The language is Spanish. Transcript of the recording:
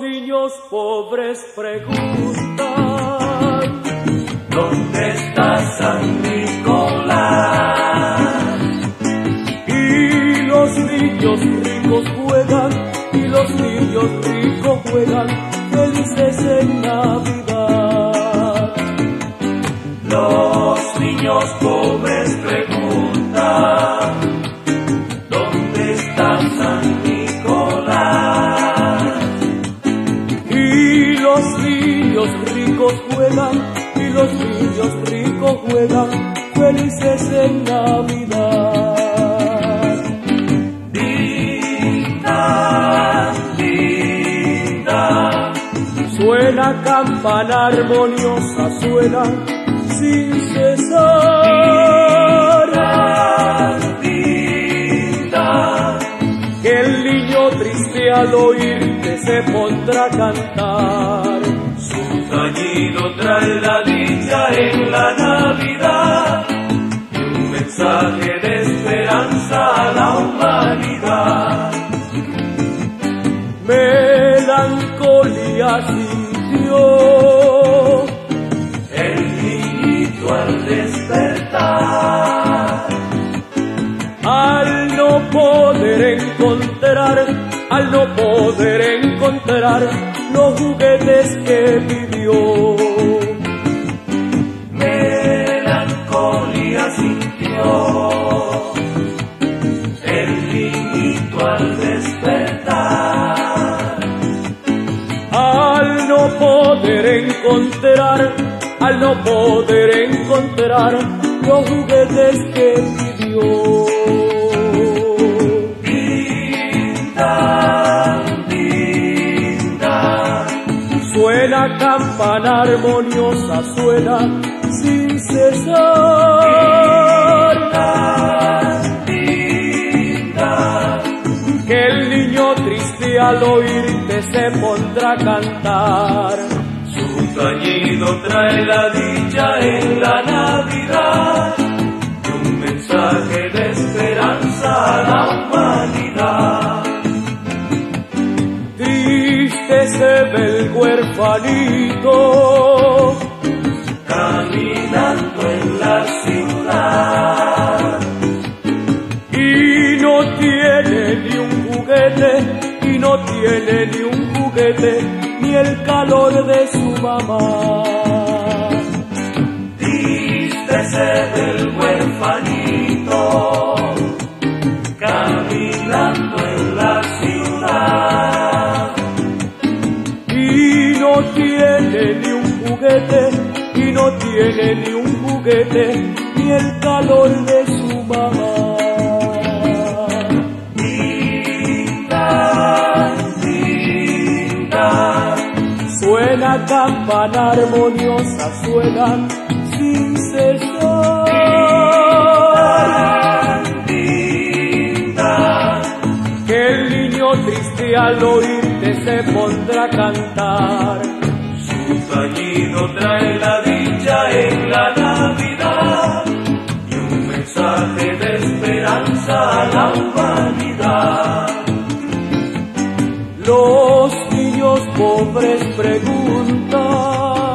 niños pobres preguntan, ¿dónde está San Nicolás? Y los niños ricos juegan, y los niños ricos juegan, felices en Navidad. Los niños pobres preguntan, los niños ricos juegan, y los niños ricos juegan, felices en Navidad. Linda, linda, Suena campana armoniosa, suena sin cesar. linda, Que el niño triste al oírte se pondrá a cantar. su tañido trae la dicha en la Navidad y un mensaje de esperanza a la humanidad. Melancolía sintió poder encontrar, al no poder encontrar los juguetes que pidió. melancolía sintió. El niñito al despertar, Al no poder encontrar, al no poder encontrar los juguetes que pidió. Campana armoniosa, suena sin cesar. Que el niño triste al oírte se pondrá a cantar. su tañido trae la dicha en la se ve el huerfanito, caminando en la ciudad. y no tiene ni un juguete, y no tiene ni un juguete, ni el calor de su mamá. Triste se ni un juguete, y no tiene ni un juguete, ni el calor de su mamá. Linda, linda, Suena campana armoniosa, suena sin cesar. linda, Que el niño triste al oírte se pondrá a cantar. Su tañido trae la dicha en la Navidad y un mensaje de esperanza a la humanidad. Los niños pobres preguntan,